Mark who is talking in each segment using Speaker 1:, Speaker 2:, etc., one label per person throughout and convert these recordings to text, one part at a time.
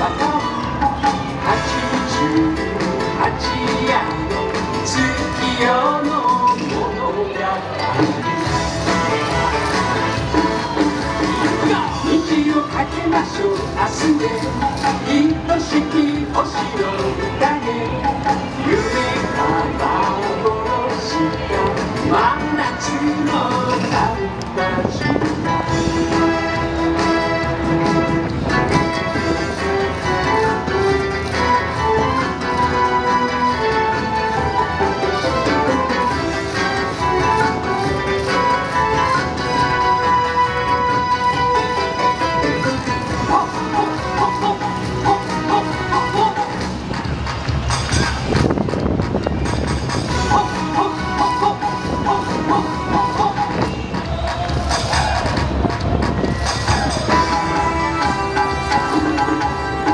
Speaker 1: はた八十八夜の月夜の物語道をかけましょう明日でも愛しき星の歌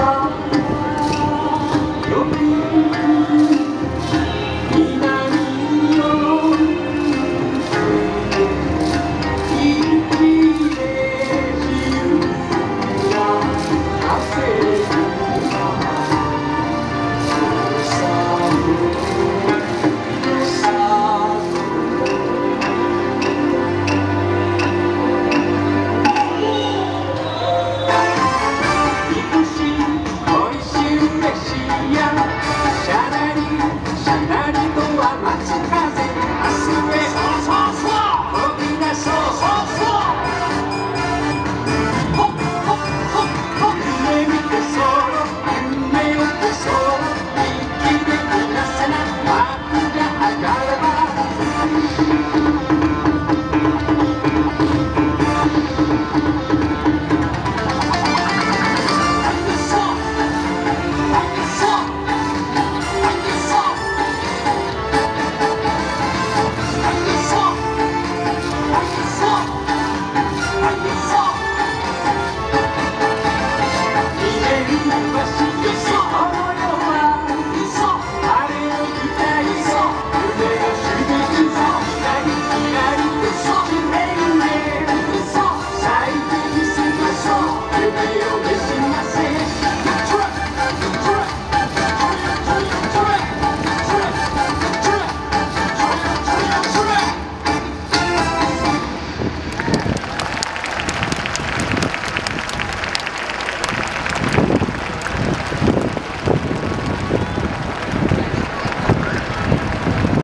Speaker 1: Oh.